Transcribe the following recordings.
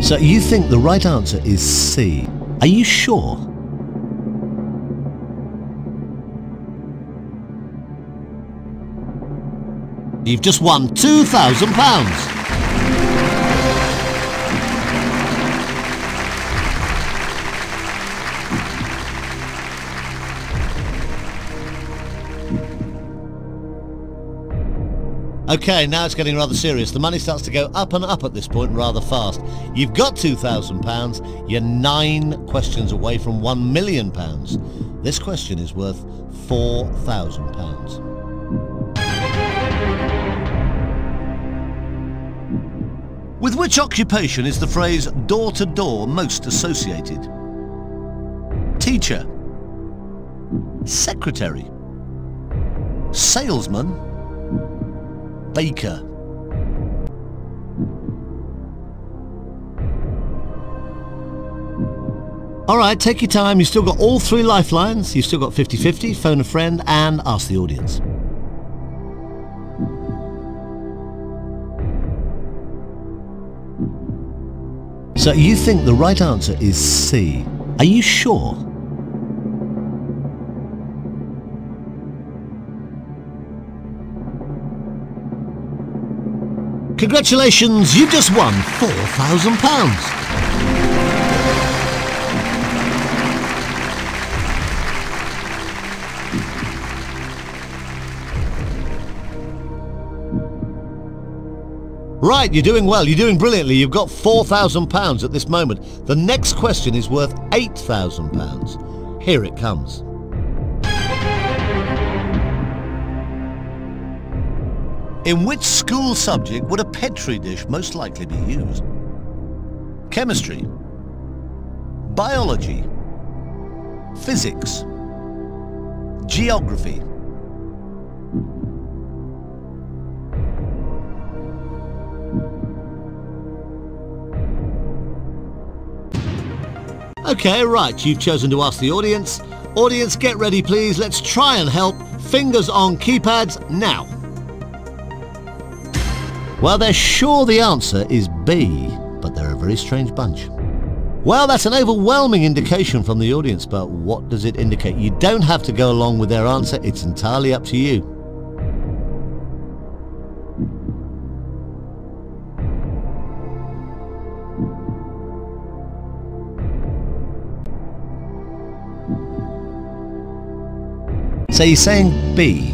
So you think the right answer is C. Are you sure? You've just won £2,000. Okay, now it's getting rather serious. The money starts to go up and up at this point rather fast. You've got £2,000. You're nine questions away from £1 million. This question is worth £4,000. With which occupation is the phrase door-to-door most associated? Teacher. Secretary. Salesman. Baker. All right, take your time. You've still got all three lifelines. You've still got 50-50, phone a friend and ask the audience. So you think the right answer is C. Are you sure? Congratulations, you've just won £4,000. Right, you're doing well, you're doing brilliantly. You've got £4,000 at this moment. The next question is worth £8,000. Here it comes. In which school subject would a Petri dish most likely be used? Chemistry, biology, physics, geography. Okay, right, you've chosen to ask the audience. Audience, get ready please, let's try and help. Fingers on keypads now. Well, they're sure the answer is B, but they're a very strange bunch. Well, that's an overwhelming indication from the audience, but what does it indicate? You don't have to go along with their answer, it's entirely up to you. So you're saying B?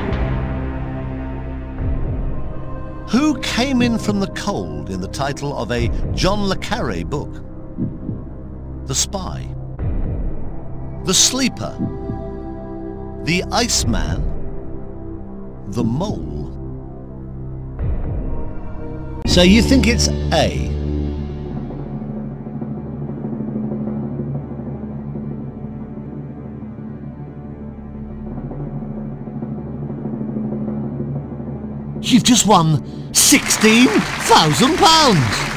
Who came in from the cold in the title of a John le Carre book? The Spy. The Sleeper. The Iceman. The Mole. So you think it's A? You've just won £16,000!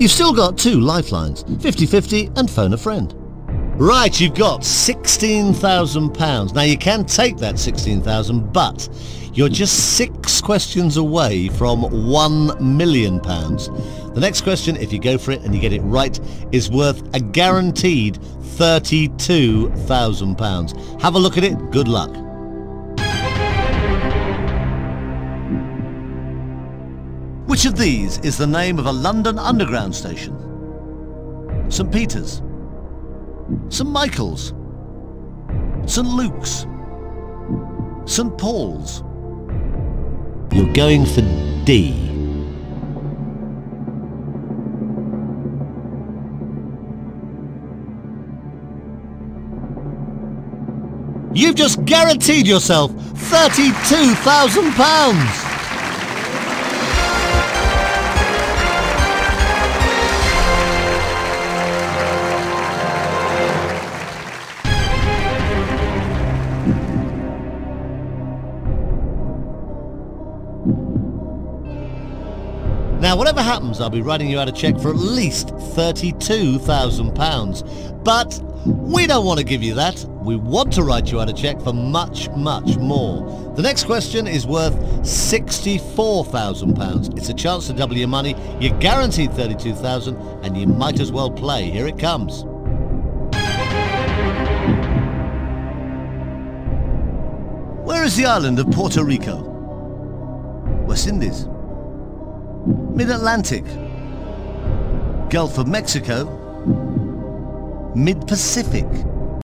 You've still got two lifelines, 50-50 and phone a friend. Right, you've got £16,000. Now you can take that 16,000, but you're just six questions away from £1 million. The next question, if you go for it and you get it right, is worth a guaranteed £32,000. Have a look at it. Good luck. Which of these is the name of a London Underground station? St Peter's, St Michael's, St Luke's, St Paul's. You're going for D. You've just guaranteed yourself £32,000! Whatever happens, I'll be writing you out a cheque for at least £32,000. But we don't want to give you that. We want to write you out a cheque for much, much more. The next question is worth £64,000. It's a chance to double your money. You're guaranteed £32,000 and you might as well play. Here it comes. Where is the island of Puerto Rico? West Indies. Mid-Atlantic, Gulf of Mexico, Mid-Pacific,